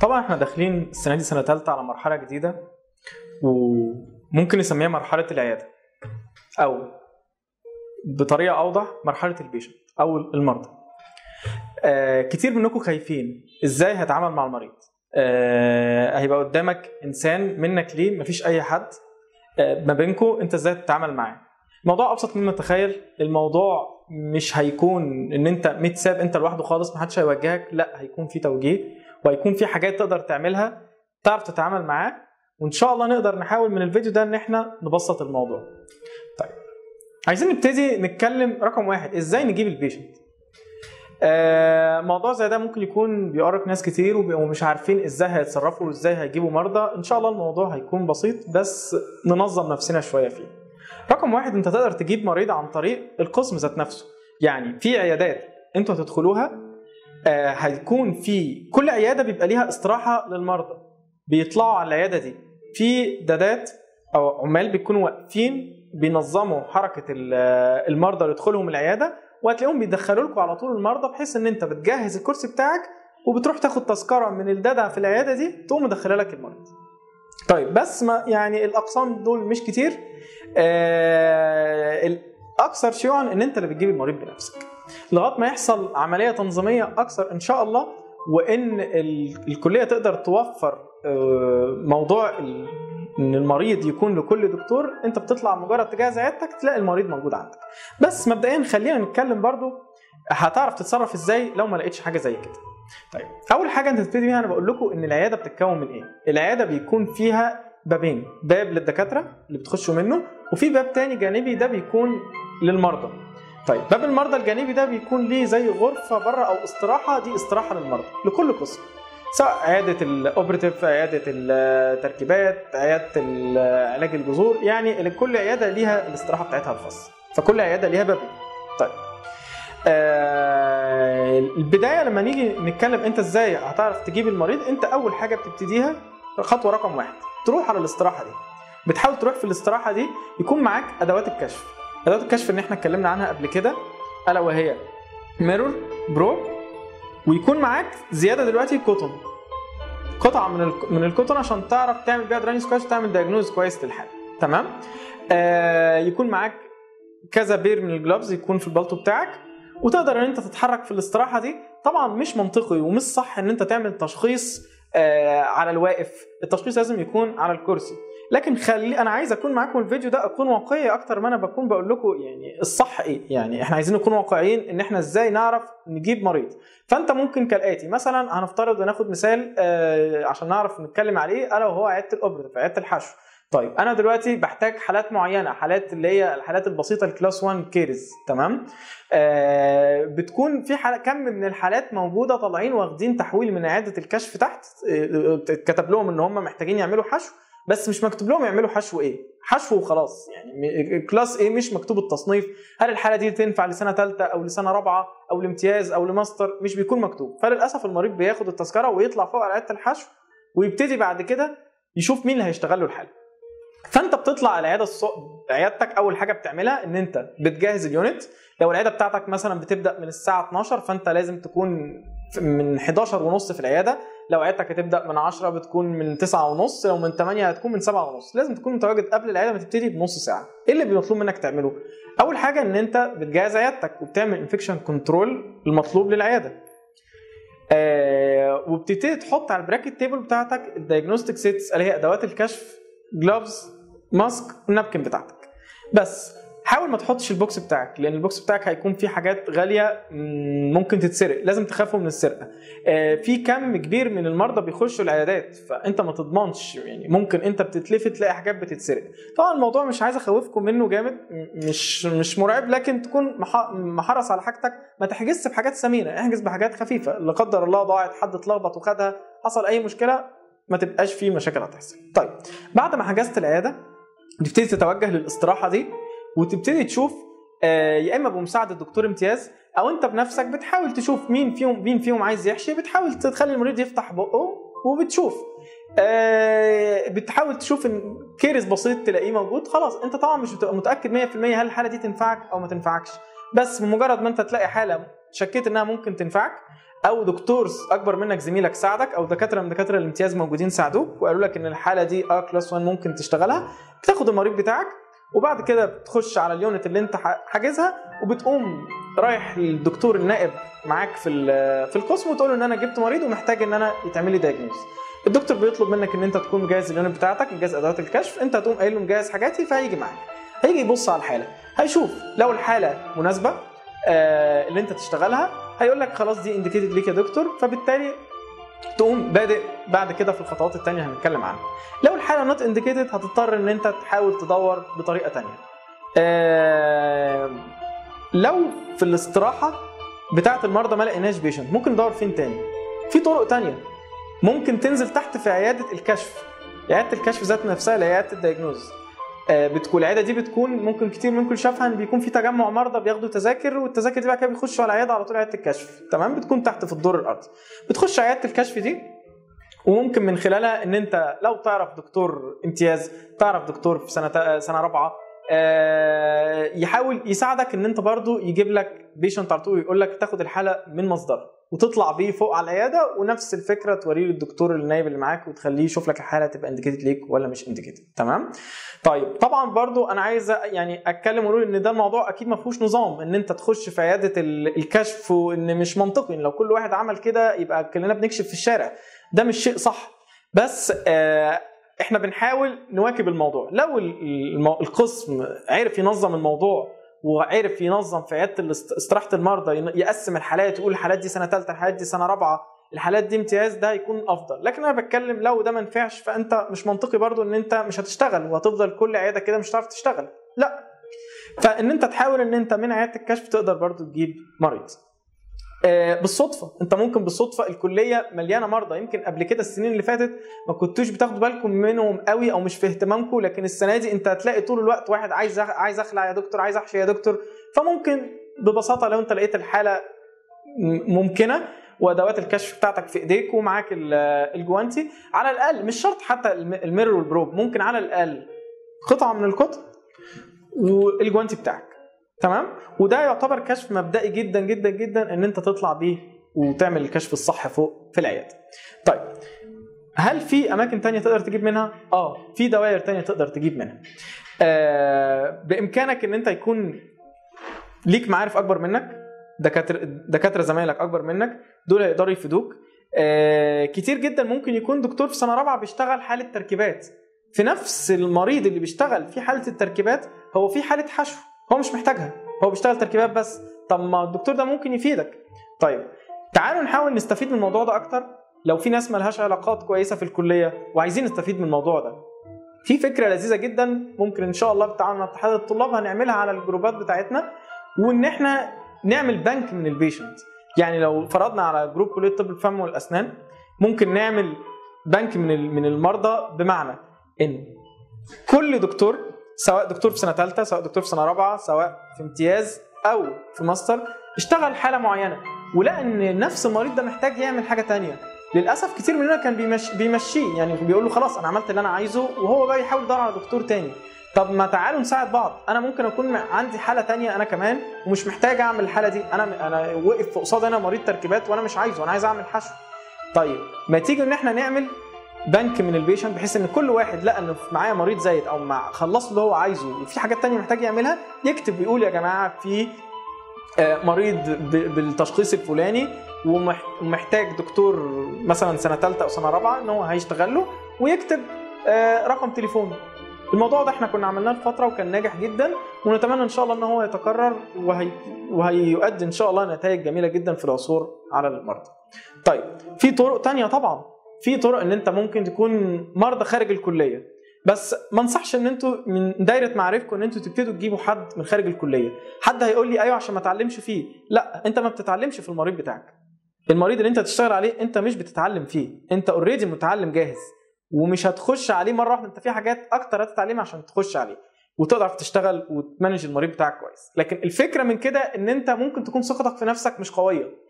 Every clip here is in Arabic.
طبعا إحنا داخلين السنة دي سنة ثالثه على مرحلة جديدة وممكن نسميها مرحلة العيادة أو بطريقة أوضح مرحلة البيشنت أو المرضى. آه كتير منكم خايفين إزاي هتعامل مع المريض. آه هيبقى قدامك إنسان منك ليه مفيش أي حد. آه ما بينكم أنت إزاي تتعامل معاه. الموضوع أبسط مما تتخيل الموضوع مش هيكون إن أنت متساب أنت لوحده خالص محدش هيوجهك لا هيكون في توجيه. وهيكون في حاجات تقدر تعملها تعرف تتعامل معاه وإن شاء الله نقدر نحاول من الفيديو ده إن إحنا نبسط الموضوع. طيب عايزين نبتدي نتكلم رقم واحد إزاي نجيب البيشنت آه موضوع زي ده ممكن يكون بيقرق ناس كتير وبيبقوا مش عارفين إزاي هيتصرفوا وإزاي هيجيبوا مرضى إن شاء الله الموضوع هيكون بسيط بس ننظم نفسنا شوية فيه. رقم واحد أنت تقدر تجيب مريض عن طريق القسم ذات نفسه. يعني في عيادات أنتوا هتدخلوها آه هيكون في كل عيادة بيبقى ليها استراحة للمرضى. بيطلعوا على العيادة دي. في دادات أو عمال بيكونوا واقفين بينظموا حركة المرضى اللي يدخلهم العيادة وهتلاقيهم بيدخلوا لكم على طول المرضى بحيث إن أنت بتجهز الكرسي بتاعك وبتروح تاخد تذكرة من الدادة في العيادة دي تقوم مدخلة لك المريض. طيب بس ما يعني الأقسام دول مش كتير. آه الاكثر شيوعا إن أنت اللي بتجيب المريض بنفسك. لغاية ما يحصل عملية تنظيمية أكثر إن شاء الله وإن الكلية تقدر توفر آه موضوع إن المريض يكون لكل دكتور أنت بتطلع مجرد تجهز عيادتك تلاقي المريض موجود عندك. بس مبدئيا خلينا نتكلم برضو هتعرف تتصرف إزاي لو ما لقيتش حاجة زي كده. طيب أول حاجة أنت تبتدي بيها أنا بقول لكم إن العيادة بتتكون من إيه؟ العيادة بيكون فيها بابين باب للدكاترة اللي بتخشوا منه وفي باب تاني جانبي ده بيكون للمرضى. طيب باب المرضى الجانبي ده بيكون ليه زي غرفة بره أو استراحة دي استراحة للمرضى لكل قسم سواء عيادة الاوبريتيف عيادة التركيبات عيادة علاج الجذور يعني لكل عيادة ليها الاستراحة بتاعتها الخاصة فكل عيادة ليها بابين طيب آه البداية لما نيجي نتكلم أنت إزاي هتعرف تجيب المريض أنت أول حاجة بتبتديها خطوة رقم واحد تروح على الاستراحة دي. بتحاول تروح في الاستراحة دي يكون معاك أدوات الكشف. ادوات الكشف اللي إحنا اتكلمنا عنها قبل كده ألا وهي mirror probe ويكون معاك زيادة دلوقتي cotton. قطعة من من ال cotton عشان تعرف تعمل بيها dryness كويس عشان تعمل diagnosis كويس للحاله تمام؟ آه يكون معاك كذا pair من ال gloves يكون في البلطو بتاعك وتقدر إن أنت تتحرك في الاستراحة دي. طبعا مش منطقي ومش صح إن أنت تعمل تشخيص آه على الواقف. التشخيص لازم يكون على الكرسي. لكن خلي أنا عايز أكون معاكم الفيديو ده أكون واقعي أكتر ما أنا بكون بقول لكم يعني الصح إيه. يعني إحنا عايزين نكون واقعيين إن إحنا إزاي نعرف نجيب مريض. فأنت ممكن كالآتي مثلا هنفترض وناخد مثال آه عشان نعرف نتكلم عليه الا وهو عيادة ال operative عيادة الحشو. طيب أنا دلوقتي بحتاج حالات معينة حالات اللي هي الحالات البسيطة ال class 1 caries تمام؟ آه بتكون في حالة كم من الحالات موجودة طالعين واخدين تحويل من عيادة الكشف تحت آه كتب لهم إن هم محتاجين يعملوا حشو. بس مش مكتوب لهم يعملوا حشو إيه. حشو وخلاص. يعني class إيه مش مكتوب التصنيف. هل الحالة دي تنفع لسنة ثالثه أو لسنة رابعة أو لامتياز أو لماستر مش بيكون مكتوب. فللأسف المريض بياخد التذكرة ويطلع فوق على عياده الحشو ويبتدي بعد كده يشوف مين اللي هيشتغل له الحالة. فأنت بتطلع على العياده الص... عيادتك أول حاجة بتعملها إن أنت بتجهز ال unit. لو العيادة بتاعتك مثلا بتبدأ من الساعة 12 فأنت لازم تكون من 11 ونص في العيادة لو عيادتك هتبدأ من 10 بتكون من 9 ونص لو من 8 هتكون من 7 ونص. لازم تكون متواجد قبل العيادة ما تبتدي بنص ساعة. إيه اللي بيطلب منك تعمله؟ أول حاجة إن أنت بتجهز عيادتك وبتعمل infection control المطلوب للعيادة. آه وبتبتدي تحط على ال bracket table بتاعتك ال diagnostic sets اللي هي أدوات الكشف gloves mask وال napkin بتاعتك. بس حاول ما تحطش ال box بتاعك لأن ال box بتاعك هيكون فيه حاجات غالية ممكن تتسرق لازم تخافوا من السرقة. في كم كبير من المرضى بيخشوا العيادات فأنت ما تضمنش يعني ممكن أنت بتتلفت تلاقي حاجات بتتسرق. طبعا الموضوع مش عايز أخوفكم منه جامد مش مش مرعب لكن تكون محرص على حاجتك ما تحجزش بحاجات ثمينة احجز بحاجات خفيفة. لا قدر الله ضاعت حد اتلخبط وخدها حصل أي مشكلة ما تبقاش فيه مشاكل هتحصل. طيب بعد ما حجزت العيادة تبتدي تتوجه للاستراحة دي. وتبتدي تشوف آه يا إما بمساعدة دكتور امتياز أو أنت بنفسك بتحاول تشوف مين فيهم مين فيهم عايز يحشي بتحاول تخلي المريض يفتح بقه وبتشوف. آه بتحاول تشوف إن كيرس بسيط تلاقيه موجود خلاص أنت طبعا مش بتبقى متأكد 100% هل الحالة دي تنفعك أو ما تنفعكش. بس بمجرد ما أنت تلاقي حالة شكيت إنها ممكن تنفعك أو دكتور أكبر منك زميلك ساعدك أو دكاترة من دكاترة الامتياز موجودين ساعدوك وقالوا لك إن الحالة دي آه class 1 ممكن تشتغلها بتاخد المريض بتاعك وبعد كده بتخش على ال unit اللي انت حاجزها وبتقوم رايح للدكتور النائب معاك في في القسم وتقول له إن أنا جبت مريض ومحتاج إن أنا يتعمل لي diagnose الدكتور بيطلب منك إن أنت تكون مجهز ال unit بتاعتك مجهز أدوات الكشف أنت هتقوم قايل له مجهز حاجاتي فهيجي معاك. هيجي يبص على الحالة. هيشوف لو الحالة مناسبة آه اللي أنت تشتغلها هيقول لك خلاص دي indicated ليك يا دكتور فبالتالي تقوم بادئ بعد كده في الخطوات الثانية هنتكلم عنها. لو الحالة not indicated هتضطر إن أنت تحاول تدور بطريقة ثانية آه لو في الاستراحة بتاعة المرضى ما لقيناش patient ممكن ندور فين تاني؟ في طرق تانية. ممكن تنزل تحت في عيادة الكشف. عيادة الكشف ذات نفسها لعيادة ال diagnose بتكون العيادة دي بتكون ممكن كتير منكم شافها ان بيكون في تجمع مرضى بياخدوا تذاكر والتذاكر دي بعد كده بيخشوا على العيادة على طول عيادة الكشف. تمام؟ بتكون تحت في الدور الأرضي. بتخش عيادة الكشف دي وممكن من خلالها إن أنت لو تعرف دكتور امتياز تعرف دكتور في سنه سنة رابعة يحاول يساعدك إن أنت برضو يجيب لك patient على طول يقول لك تاخد الحالة من مصدرها وتطلع بيه فوق على العيادة ونفس الفكرة توريه للدكتور النايب اللي معاك وتخليه يشوف لك الحالة تبقى indicated ليك ولا مش indicated تمام؟ طيب طبعا برضو أنا عايز يعني أتكلم وأقول إن ده الموضوع أكيد ما فيهوش نظام إن أنت تخش في عيادة الكشف وإن مش منطقي إن لو كل واحد عمل كده يبقى كلنا بنكشف في الشارع. ده مش شيء صح. بس آه إحنا بنحاول نواكب الموضوع. لو القسم عرف ينظم الموضوع وعرف ينظم في عيادة استراحة المرضى يقسم الحالات يقول الحالات دي سنة ثالثه الحالات دي سنة رابعة الحالات دي امتياز ده هيكون أفضل. لكن أنا بتكلم لو ده ما نفعش فأنت مش منطقي برضو إن أنت مش هتشتغل وهتفضل كل عيادة كده مش هتعرف تشتغل. لا. فإن أنت تحاول إن أنت من عيادة الكشف تقدر برضو تجيب مريض. بالصدفة. انت ممكن بالصدفة الكلية مليانة مرضى. يمكن قبل كده السنين اللي فاتت ما كنتوش بتاخدوا بالكم منهم قوي أو مش في اهتمامكم لكن السنة دي انت هتلاقي طول الوقت واحد عايز عايز أخلع يا دكتور عايز أحشي يا دكتور. فممكن ببساطة لو انت لقيت الحالة ممكنة وأدوات الكشف بتاعتك في إيديك ومعاك الجوانتي على الأقل مش شرط حتى ال mirror وال probe ممكن على الأقل قطعة من القطن والجوانتي بتاعك. تمام؟ وده يعتبر كشف مبدئي جدا جدا جدا إن أنت تطلع بيه وتعمل الكشف الصح فوق في العيادة. طيب هل في أماكن تانية تقدر تجيب منها؟ آه. في دوائر تانية تقدر تجيب منها. آه بإمكانك إن أنت يكون ليك معارف أكبر منك دكاتره دكاترة زمايلك أكبر منك دول يقدروا يفيدوك. آه كتير جدا ممكن يكون دكتور في سنة رابعة بيشتغل حالة تركيبات. في نفس المريض اللي بيشتغل في حالة التركيبات هو في حالة حشو. هو مش محتاجها. هو بيشتغل تركيبات بس. طب ما الدكتور ده ممكن يفيدك. طيب تعالوا نحاول نستفيد من الموضوع ده أكتر. لو في ناس ملهاش علاقات كويسة في الكلية وعايزين نستفيد من الموضوع ده. في فكرة لذيذة جدا ممكن إن شاء الله مع اتحاد الطلاب هنعملها على الجروبات بتاعتنا وإن إحنا نعمل بنك من ال patient يعني لو فرضنا على جروب كلية طب الفم والأسنان ممكن نعمل بنك من من المرضى بمعنى إن كل دكتور سواء دكتور في سنة ثالثه سواء دكتور في سنة رابعة سواء في امتياز أو في ماستر اشتغل حالة معينة. ولقى ان نفس المريض ده محتاج يعمل حاجة تانية. للأسف كتير مننا كان بيمشي بيمشيه. يعني بيقول له خلاص أنا عملت اللي أنا عايزه وهو بقى يحاول يدور على دكتور تاني. طب ما تعالوا نساعد بعض. أنا ممكن أكون عندي حالة تانية أنا كمان ومش محتاج أعمل الحالة دي. أنا أنا وقف قصاد أنا مريض تركيبات وأنا مش عايزه أنا عايز أعمل حشو. طيب ما تيجي إن إحنا نعمل بنك من البيشنت بحيث إن كل واحد لقى إنه معايا مريض زايد أو مع خلص اللي هو عايزه. وفي حاجات تانية محتاج يعملها يكتب يقول يا جماعة في مريض بالتشخيص الفلاني ومحتاج دكتور مثلا سنة ثالثه أو سنة رابعة إن هو هيشتغل له ويكتب رقم تليفونه الموضوع ده إحنا كنا عملناه لفترة وكان ناجح جدا ونتمنى إن شاء الله إن هو يتكرر وهي وهيؤدي إن شاء الله نتائج جميلة جدا في العثور على المرضى. طيب في طرق تانية طبعا. في طرق إن أنت ممكن تكون مرضى خارج الكلية. بس ما انصحش إن أنتوا من دايرة معارفكم إن أنتوا تبتدوا تجيبوا حد من خارج الكلية. حد هيقول لي أيوه عشان ما أتعلمش فيه. لا أنت ما بتتعلمش في المريض بتاعك. المريض اللي أنت تشتغل عليه أنت مش بتتعلم فيه. أنت اوريدي متعلم جاهز. ومش هتخش عليه مرة واحدة. أنت في حاجات أكتر هتتعلمها عشان تخش عليه. وتقدر تشتغل وتمانج المريض بتاعك كويس. لكن الفكرة من كده إن أنت ممكن تكون ثقتك في نفسك مش قوية.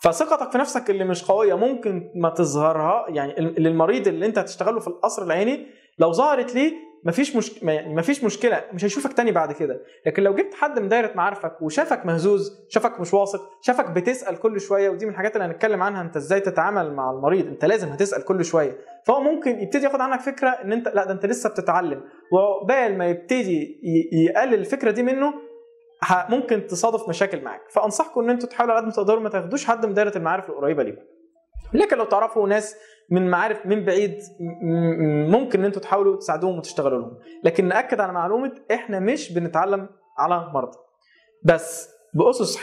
فثقتك في نفسك اللي مش قوية ممكن ما تظهرها يعني للمريض اللي انت هتشتغله في القصر العيني لو ظهرت ليه مفيش مش... مفيش مشكلة مش هيشوفك تاني بعد كده. لكن لو جبت حد من دايرة معارفك وشافك مهزوز شافك مش واثق شافك بتسأل كل شوية ودي من الحاجات اللي هنتكلم عنها انت إزاي تتعامل مع المريض؟ انت لازم هتسأل كل شوية. فهو ممكن يبتدي ياخد عنك فكرة إن انت لا ده انت لسه بتتعلم. وعقبال ما يبتدي يقلل الفكرة دي منه ممكن تصادف مشاكل معاك. فأنصحكم إن أنتوا تحاولوا على قد ما تقدروا ما تاخدوش حد من دايرة المعارف القريبة ليكم. لكن لو تعرفوا ناس من معارف من بعيد ممكن إن أنتوا تحاولوا تساعدوهم وتشتغلوا لهم. لكن نأكد على معلومة إحنا مش بنتعلم على مرضى. بس بأسس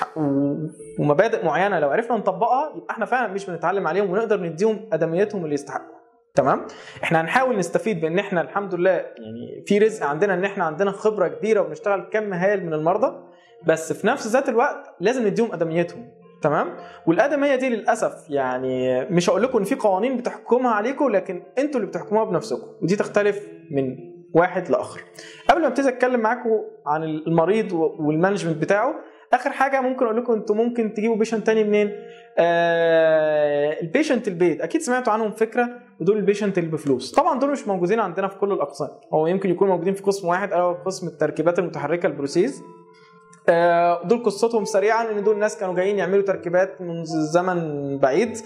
ومبادئ معينة لو عرفنا نطبقها يبقى إحنا فعلا مش بنتعلم عليهم ونقدر نديهم أدميتهم اللي يستحقوا. تمام؟ إحنا هنحاول نستفيد بإن إحنا الحمد لله يعني في رزق عندنا إن إحنا عندنا خبرة كبيرة وبنشتغل كم هائل من المرضى بس في نفس ذات الوقت لازم نديهم أدميتهم تمام؟ والأدمية دي للأسف يعني مش هقول لكم إن في قوانين بتحكمها عليكم لكن أنتوا اللي بتحكموها بنفسكم ودي تختلف من واحد لآخر. قبل ما ابتدي أتكلم معاكم عن المريض وال management بتاعه آخر حاجة ممكن أقول لكم أنتوا ممكن تجيبوا patient تاني منين؟ آه ال patient ال paid. أكيد سمعتوا عنهم فكرة ودول ال patient اللي بفلوس. طبعا دول مش موجودين عندنا في كل الأقسام. هو يمكن يكونوا موجودين في قسم واحد أو قسم التركيبات المتحركة ال prosthesis آه، دول قصتهم سريعا إن دول ناس كانوا جايين يعملوا تركيبات من زمن بعيد.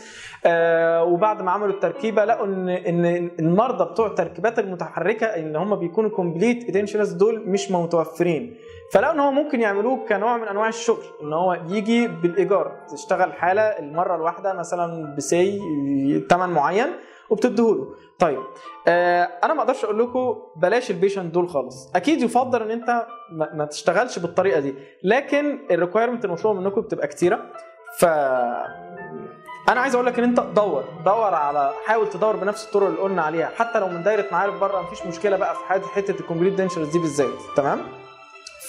آه، وبعد ما عملوا التركيبة لقوا إن إن المرضى بتوع التركيبات المتحركة اللي هم بيكونوا complete edentulous دول مش متوفرين. فلقوا إن هو ممكن يعملوه كنوع من أنواع الشغل إن هو يجي بالإيجار تشتغل حالة المرة الواحدة مثلا بسي ثمن معين وبتديهوله. طيب آه أنا ما أقدرش أقول لكم بلاش ال patient دول خالص. أكيد يفضل إن أنت ما, ما تشتغلش بالطريقة دي لكن ال requirement المطلوبه منكم بتبقى كتيرة. ف أنا عايز أقول لك إن أنت دور دور على حاول تدور بنفس الطرق اللي قلنا عليها. حتى لو من دايرة معارف بره مفيش مشكلة بقى في حتة ال complete dentures دي بالذات تمام؟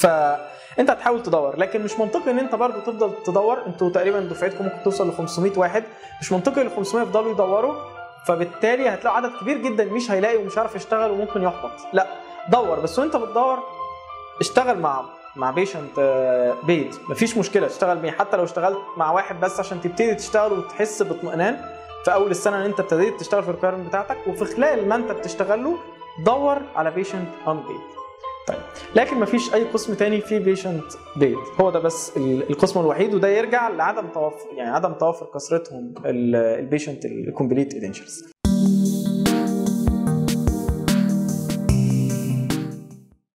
فانت هتحاول تدور لكن مش منطقي إن أنت برضو تفضل تدور. أنتوا تقريبا دفعتكم ممكن توصل ل 500 واحد. مش منطقي ال 500 يفضلوا يدوروا فبالتالي هتلاقوا عدد كبير جدا مش هيلاقي ومش عارف يشتغل وممكن يحبط. لا دور بس وانت بتدور اشتغل مع مع patient paid مفيش مشكلة اشتغل بيه حتى لو اشتغلت مع واحد بس عشان تبتدي تشتغل وتحس باطمئنان في أول السنة إن أنت ابتديت تشتغل في ال requirement بتاعتك وفي خلال ما أنت بتشتغل له دور على patient unpaid طيب. لكن مفيش أي قسم تاني فيه patient paid هو ده بس ال- القسم الوحيد وده يرجع لعدم توفر يعني عدم توفر كثرتهم ال patient ال complete edentulous